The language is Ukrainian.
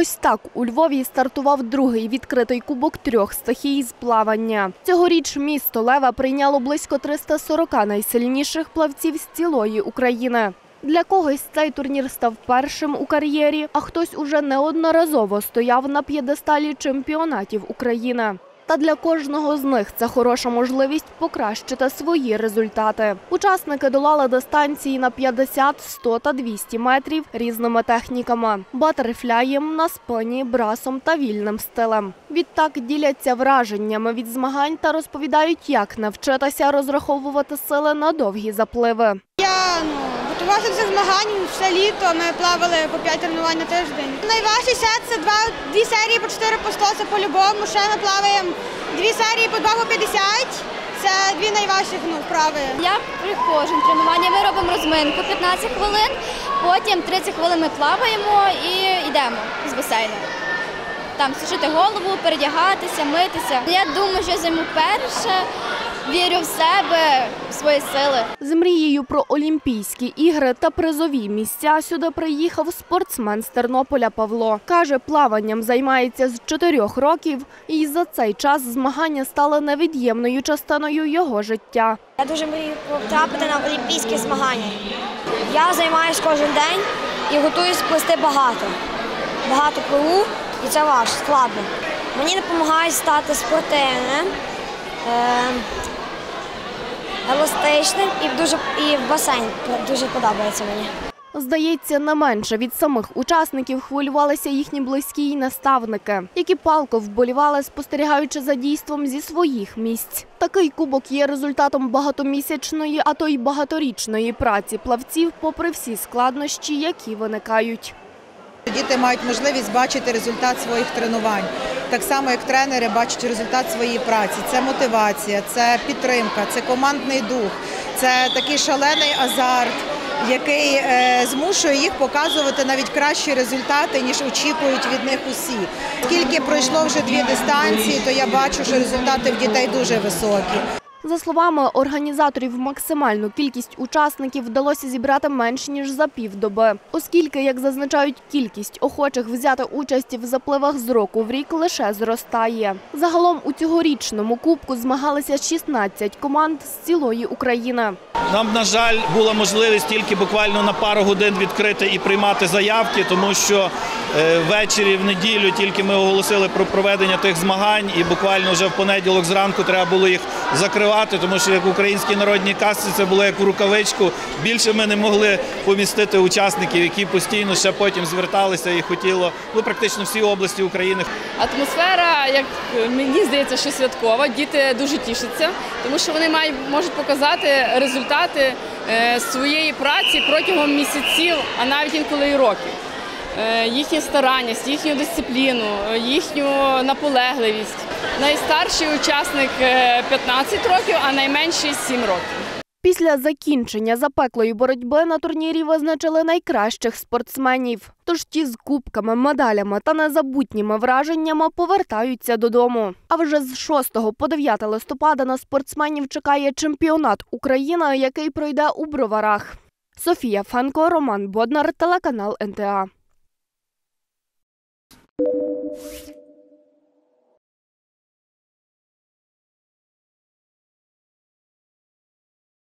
Ось так у Львові стартував другий відкритий кубок трьох стихій з плавання. Цьогоріч місто Лева прийняло близько 340 найсильніших плавців з цілої України. Для когось цей турнір став першим у кар'єрі, а хтось уже неодноразово стояв на п'єдесталі чемпіонатів України. Та для кожного з них це хороша можливість покращити свої результати. Учасники долали дистанції на 50, 100 та 200 метрів різними техніками: батерфляєм, на спині, брасом та вільним стилем. Відтак діляться враженнями від змагань та розповідають, як навчитися розраховувати сили на довгі запливи. Я готувалася до цих змагань все літо. Ми плавали по 5 тренувань на тиждень. Найважчий сет це два, дві серії по 4 по 100, це по-любому. Ще ми плаваємо дві серії по 2 по 50. Це дві найважчих ну, вправи. Я приходжу на тренування, ми робимо розминку 15 хвилин, потім 30 хвилин ми плаваємо і йдемо з басейну. Там сушити голову, передягатися, митися. Я думаю, що займу перше, вірю в себе, в свої сили. З мрією про Олімпійські ігри та призові місця сюди приїхав спортсмен з Тернополя Павло. Каже, плаванням займається з чотирьох років, і за цей час змагання стали невід'ємною частиною його життя. Я дуже мрію потрапити на олімпійські змагання. Я займаюся кожен день і готуюсь плести багато. Багато пливу, і це важко, складно. Мені допомагає стати спортивним, е, еластичним і дуже і в басейн дуже подобається мені. Здається, не менше від самих учасників хвилювалися їхні близькі й наставники, які палко вболівали, спостерігаючи за дійством зі своїх місць. Такий кубок є результатом багатомісячної, а то й багаторічної праці плавців, попри всі складнощі, які виникають. Діти мають можливість бачити результат своїх тренувань. Так само, як тренери бачать результат своєї праці. Це мотивація, це підтримка, це командний дух, це такий шалений азарт, який е, змушує їх показувати навіть кращі результати, ніж очікують від них усі. Скільки пройшло вже дві дистанції, то я бачу, що результати в дітей дуже високі. За словами організаторів, максимальну кількість учасників вдалося зібрати менш ніж за півдоби, оскільки, як зазначають, кількість охочих взяти участь в запливах з року в рік лише зростає. Загалом у цьогорічному кубку змагалися 16 команд з цілої України. Нам, на жаль, була можливість тільки буквально на пару годин відкрити і приймати заявки, тому що ввечері в неділю тільки ми оголосили про проведення тих змагань, і буквально вже в понеділок зранку треба було їх закривати, тому що як в українській народній касці це було як в рукавичку. Більше ми не могли помістити учасників, які постійно ще потім зверталися і хотіло ну практично всі області України. Атмосфера, як мені здається, що святкова. Діти дуже тішаться, тому що вони мають можуть показати результати е, своєї праці протягом місяців, а навіть інколи і років. Е, Їхнє старанність, їхню дисципліну, е, їхню наполегливість. Найстарший учасник е, 15 років, а найменший 7 років. Після закінчення запеклої боротьби на турнірі визначили найкращих спортсменів. Тож ті з кубками, медалями та незабутніми враженнями повертаються додому. А вже з 6 по 9 листопада на спортсменів чекає чемпіонат України, який пройде у броварах. Софія Фенко, Роман Боднар, телеканал НТА. you.